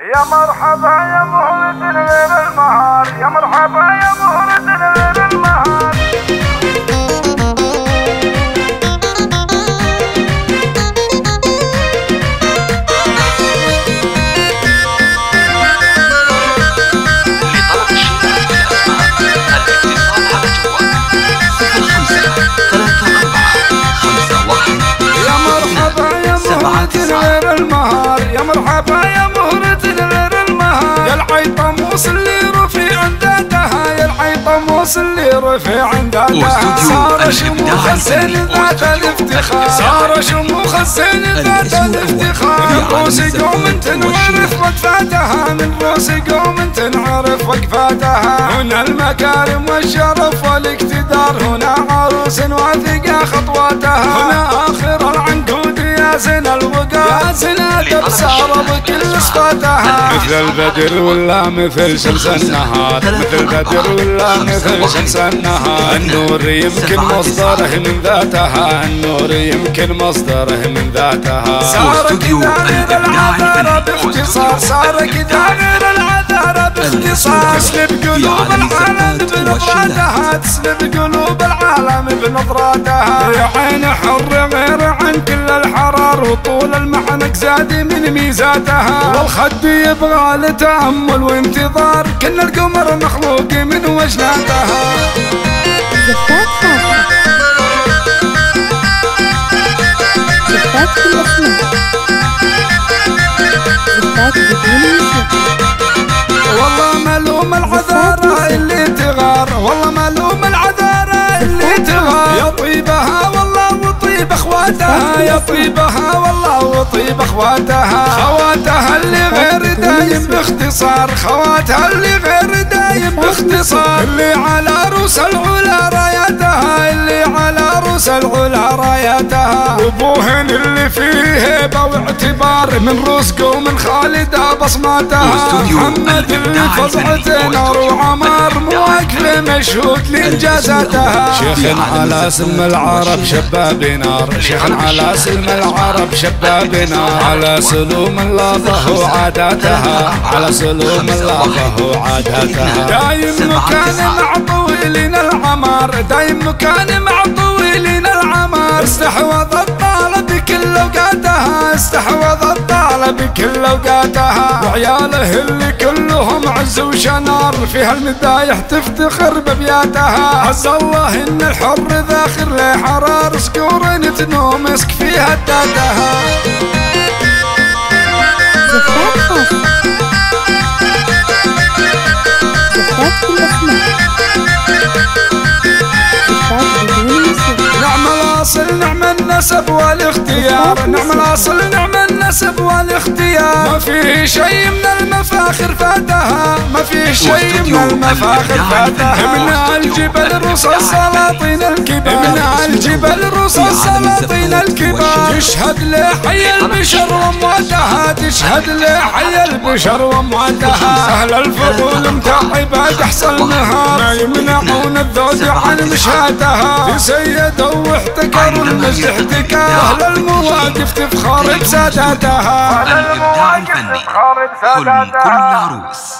يا مرحبا يا مهرة غير المهار يا مرحبا يا مهرة غير المهار. يا مرحبا يا مهرة يا مرحبا يا العيطموس اللي رفيع ذاتها واستوديو صار شموخ الزين. ذات الافتخار. صار شموخ الزين ذات الافتخار. من روس قوم تنعرف وقفاتها من روس قوم تنعرف وقفاتها هنا المكارم والشرف والاقتدار. هنا عروس واثقة خطواتها. هنا آخر العنقود يا زين الوقار. سار بكل صفاتها مثل البدر ولا مثل شمس النهار مثل البدر ولا مثل شمس النهار النور يمكن مصدره من ذاتها النور يمكن مصدره من ذاتها صار كذا العذارى. باختصار صار كذا العذارى باختصار تسلب قلوب عالم العالم بنظراتها تسلب قلوب العالم بنظراتها يا عين حر غير عن كل الحرار وطول المحنك زاد من ميزاتها. والخد يبغى لتأمل وانتظار. كل القمر مخلوق من وجناتها. زفات بدون وطيب اخواتها يا طيبها والله وطيب اخواتها خواتها اللي غير دايم باختصار خواتها اللي غير دايم باختصار. اللي على روس العلا على روس العلا راياتها وابوهن اللي فيه هيبه واعتبار من روس قوم خالده بصماتها محمد اللي. فضعته نار وعمار مواقفه مشهود لانجازاتها شيخ على سلم العرب شباب نار. شيخ على سلم العرب شباب نار. على سلوم اللافه وعاداتها على سلوم اللافه وعاداتها دايم مكان مع طويلين العمار دايم مكان مع طويلين العمار استحوذ الطالب كل أوقاتها استحوذ الطالب كل أوقاتها. وعياله اللي كلهم عز وشنار في هالمدايح تفتخر ببياتها. عز الله إن الحر ذاخر له حرار سكورين تنومسك فيها داتها النسب والاختيار. نعم الأصل نعم النسب والاختيار. ما في شيء من المفاخر فاتها. ما في شيء من المفاخر فاتها. من الجبل رصاص السلاطين الكبار. من الجبل رصاص السلاطين الكبار. تشهد لحي البشر وامواتها تشهد لحي البشر وامواتها. أهل الفضول متعبة تحصل نهار ما يمنعون الذود عن مشهاتها تسيدوا واحتكروا المجد احتكار أهل المواقف تفخر بساداتها. الإبداع الفني حلم كل عروس.